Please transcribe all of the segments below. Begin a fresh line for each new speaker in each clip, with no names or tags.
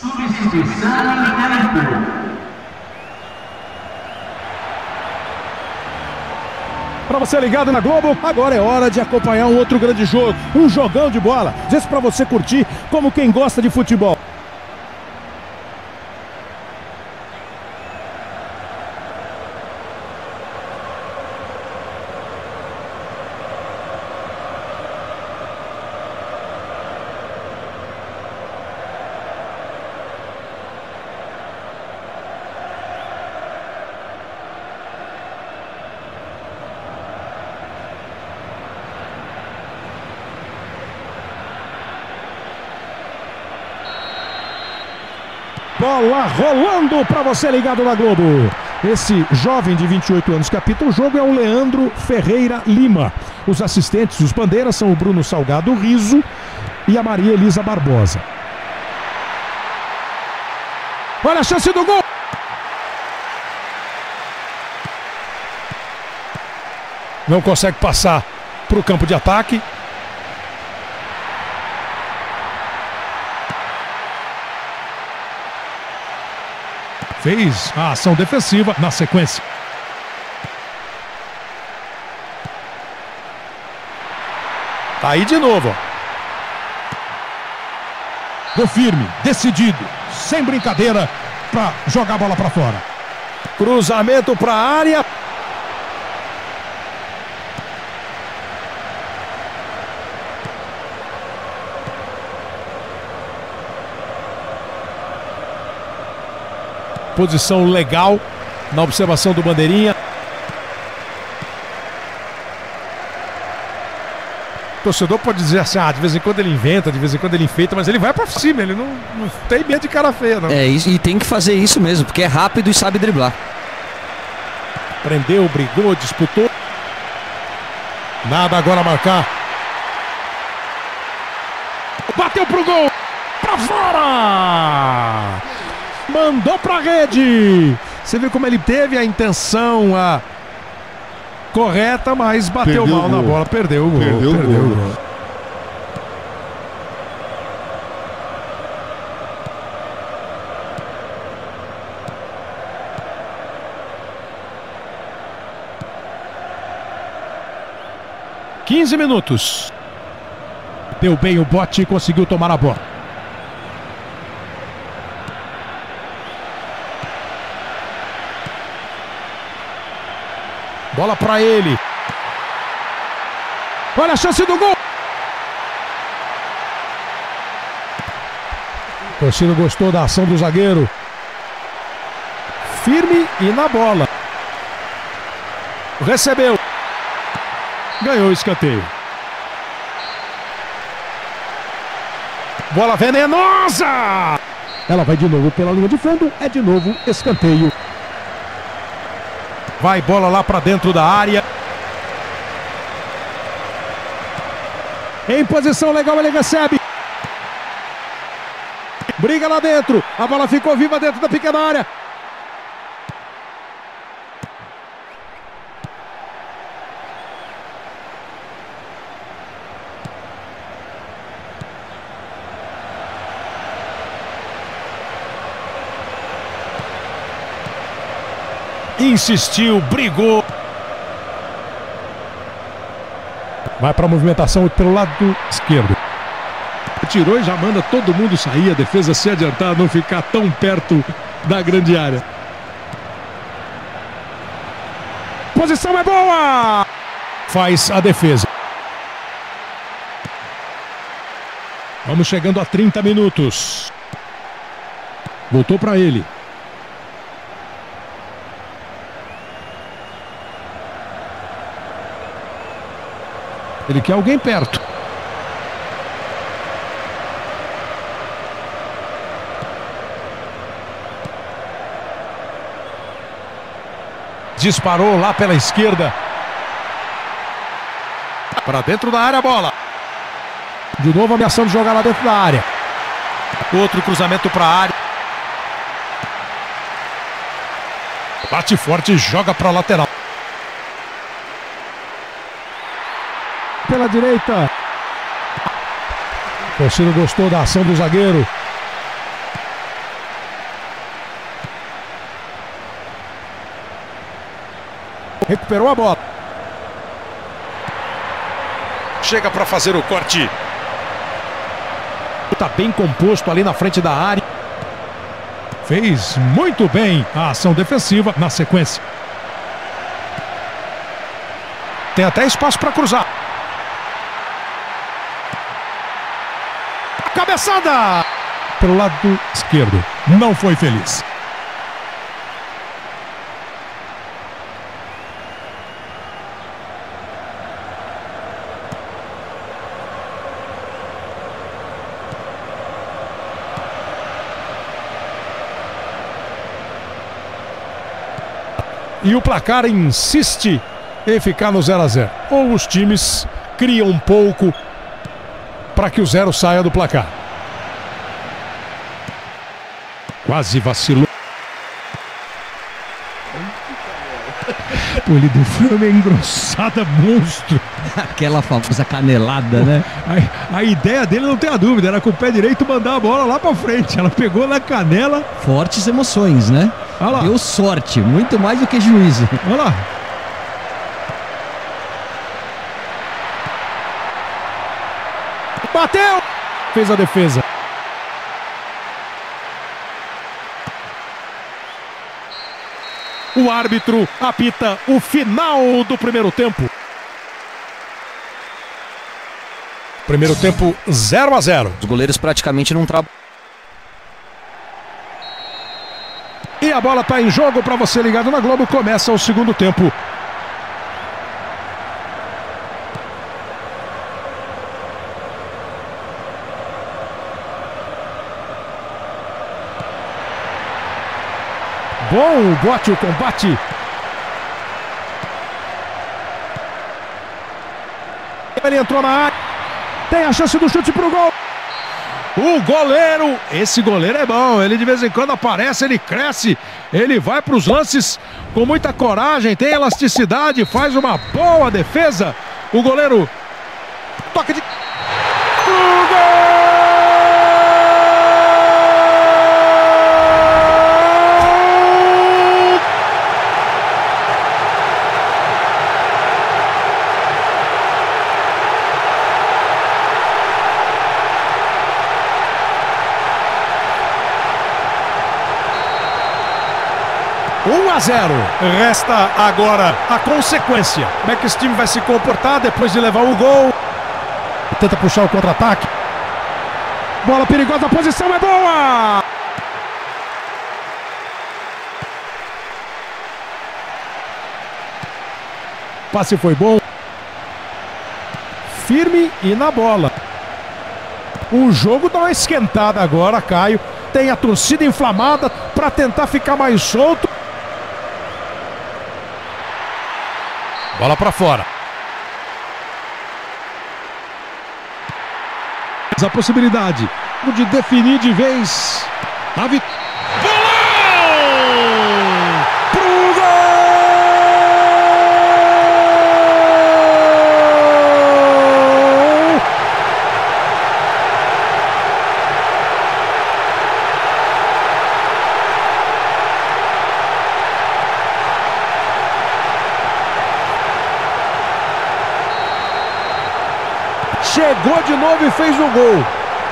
Substituição em campo.
Para você ligado na Globo, agora é hora de acompanhar um outro grande jogo, um jogão de bola. Esse para você curtir como quem gosta de futebol. Bola rolando para você ligado na Globo. Esse jovem de 28 anos que apita o jogo é o Leandro Ferreira Lima. Os assistentes, os bandeiras, são o Bruno Salgado Riso e a Maria Elisa Barbosa. Olha a chance do gol! Não consegue passar para o campo de ataque. Fez a ação defensiva na sequência. Tá aí de novo. Do firme, decidido, sem brincadeira, para jogar a bola para fora. Cruzamento para a área. Posição legal na observação do Bandeirinha. O torcedor pode dizer assim, ah, de vez em quando ele inventa, de vez em quando ele enfeita, mas ele vai pra cima, ele não, não tem medo de cara feia, não.
É isso, e tem que fazer isso mesmo, porque é rápido e sabe driblar.
Prendeu, brigou, disputou. Nada agora a marcar. Bateu pro gol! Pra fora! Mandou pra rede! Você vê como ele teve a intenção a correta, mas bateu
Perdeu
mal na
gol.
bola, perdeu o gol.
Perdeu o gol.
Quinze minutos. Deu bem o bote e conseguiu tomar a bola. Bola para ele. Olha a chance do gol. Torcida gostou da ação do zagueiro. Firme e na bola. Recebeu. Ganhou o escanteio. Bola venenosa! Ela vai de novo pela linha de fundo. É de novo escanteio. Vai bola lá para dentro da área. Em posição legal ele recebe. Briga lá dentro. A bola ficou viva dentro da pequena área. Insistiu, brigou. Vai para a movimentação pelo lado esquerdo. Tirou e já manda todo mundo sair. A defesa se adiantar, não ficar tão perto da grande área. Posição é boa! Faz a defesa. Vamos chegando a 30 minutos. Voltou para ele. Ele quer alguém perto. Disparou lá pela esquerda. Para dentro da área a bola. De novo ameaçando jogar lá dentro da área. Outro cruzamento para a área. Bate forte e joga para a lateral. pela direita. O gostou da ação do zagueiro. Recuperou a bola. Chega para fazer o corte. Está bem composto ali na frente da área. Fez muito bem a ação defensiva na sequência. Tem até espaço para cruzar. Cabeçada! Pelo lado esquerdo. Não foi feliz. E o placar insiste em ficar no 0 a 0. Ou os times criam um pouco para que o zero saia do placar. Quase vacilou. Pô, ele deu uma engrossada monstro.
Aquela famosa canelada, né?
A, a, ideia dele, não tem a dúvida, era com o pé direito mandar a bola lá pra frente. Ela pegou na canela.
Fortes emoções, né? Olha lá. Deu sorte, muito mais do que juízo.
Olha lá. Bateu! Fez a defesa. O árbitro apita o final do primeiro tempo. Primeiro tempo 0 a 0.
Os goleiros praticamente não trabalham.
E a bola está em jogo para você ligado na Globo. Começa o segundo tempo. Bom, bote o combate. Ele entrou na área. Tem a chance do chute pro gol. O goleiro, esse goleiro é bom. Ele de vez em quando aparece, ele cresce, ele vai para os lances com muita coragem, tem elasticidade, faz uma boa defesa. O goleiro toca de a 0. Resta agora a consequência. Como é que esse time vai se comportar depois de levar o gol? Tenta puxar o contra-ataque. Bola perigosa, a posição é boa! Passe foi bom. Firme e na bola. O jogo dá uma esquentada agora, Caio. Tem a torcida inflamada para tentar ficar mais solto. Bola para fora. A possibilidade de definir de vez a vitória. De novo e fez um gol.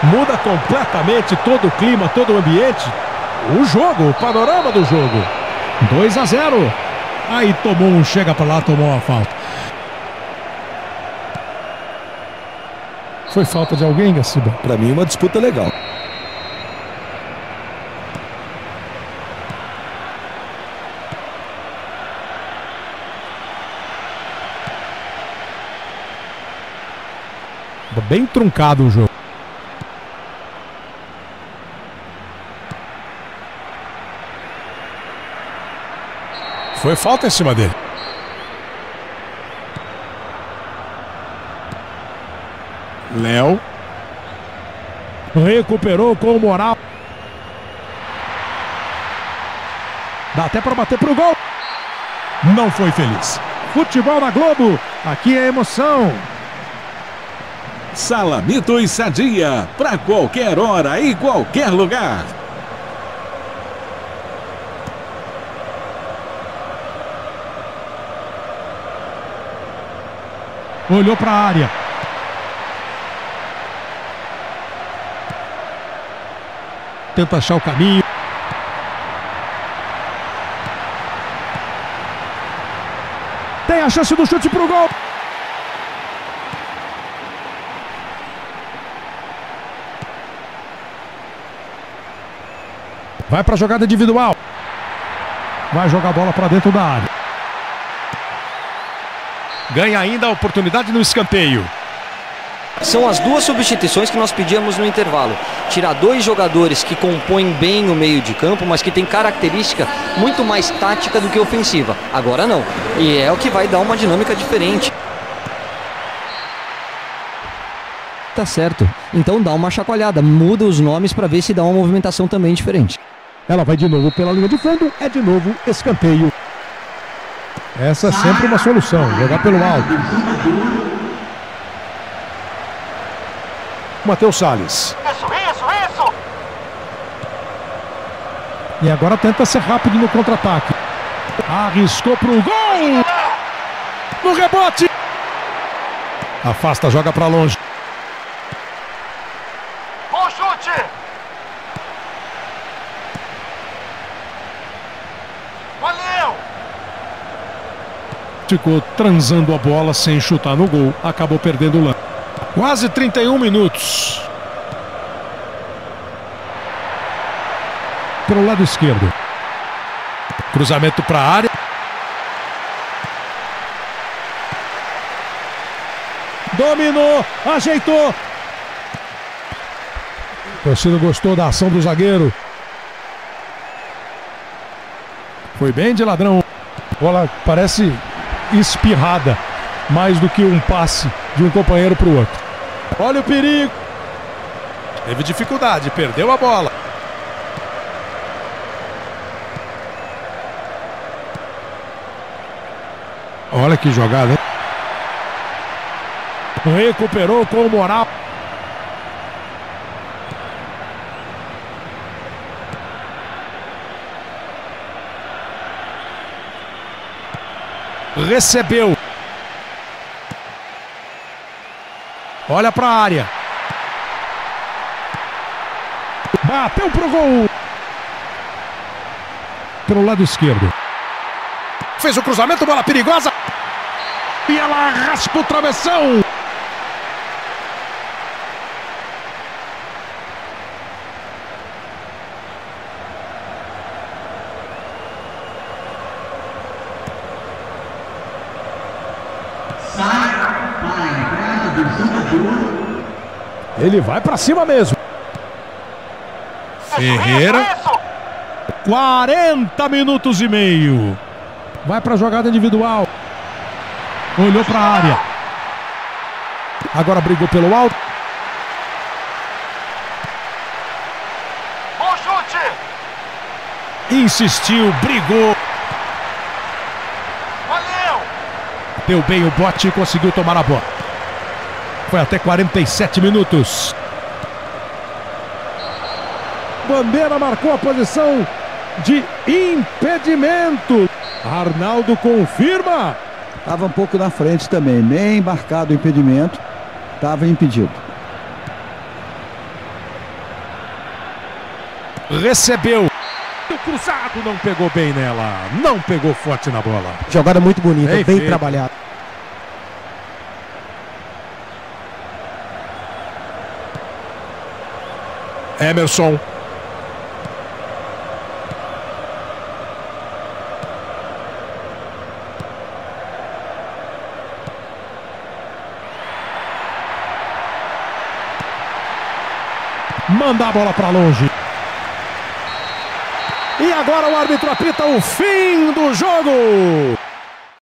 Muda completamente todo o clima, todo o ambiente. O jogo, o panorama do jogo. 2 a 0. Aí tomou um, chega para lá, tomou uma falta. Foi falta de alguém, Gaciba?
Para mim, uma disputa legal.
Bem truncado o jogo. Foi falta em cima dele. Léo. Recuperou com moral. Dá até para bater pro gol. Não foi feliz. Futebol na Globo. Aqui é emoção.
Salamitos Sadia, para qualquer hora e qualquer lugar.
Olhou para a área. Tenta achar o caminho. Tem a chance do chute pro gol. Vai para a jogada individual. Vai jogar a bola para dentro da área. Ganha ainda a oportunidade no escanteio.
São as duas substituições que nós pedíamos no intervalo. Tirar dois jogadores que compõem bem o meio de campo, mas que tem característica muito mais tática do que ofensiva. Agora não. E é o que vai dar uma dinâmica diferente. Tá certo. Então dá uma chacoalhada, muda os nomes para ver se dá uma movimentação também diferente.
Ela vai de novo pela linha de fundo, é de novo escanteio. Essa é sempre uma solução, jogar pelo alto. Matheus Salles.
Isso, isso, isso!
E agora tenta ser rápido no contra-ataque. Arriscou pro gol! No rebote! Afasta, joga para longe.
Bom chute! Valeu!
Ficou transando a bola sem chutar no gol. Acabou perdendo o lance. Quase 31 minutos. Pelo lado esquerdo. Cruzamento para a área. Dominou, ajeitou. O torcedor gostou da ação do zagueiro. Foi bem de ladrão. Bola parece espirrada, mais do que um passe de um companheiro para o outro. Olha o perigo. Teve dificuldade, perdeu a bola. Olha que jogada, hein? Recuperou com moral. Recebeu. Olha para a área. Bateu pro gol. Pelo lado esquerdo. Fez o cruzamento, bola perigosa. E ela raspa o travessão. Ele vai para cima mesmo. Ferreira.
Isso, isso!
40 minutos e meio. Vai para a jogada individual. Olhou para a área. Agora brigou pelo alto.
Bom chute!
Insistiu, brigou.
Valeu!
Deu bem o bote e conseguiu tomar a bola. Foi até 47 minutos. Bandeira marcou a posição de impedimento. Arnaldo confirma.
Estava um pouco na frente também, nem marcado o impedimento, estava impedido.
Recebeu. O cruzado não pegou bem nela. Não pegou forte na bola.
Jogada muito bonita,
Bem
bem,
feito.
trabalhada.
Emerson. Manda a bola para longe. E agora o árbitro apita o fim do jogo.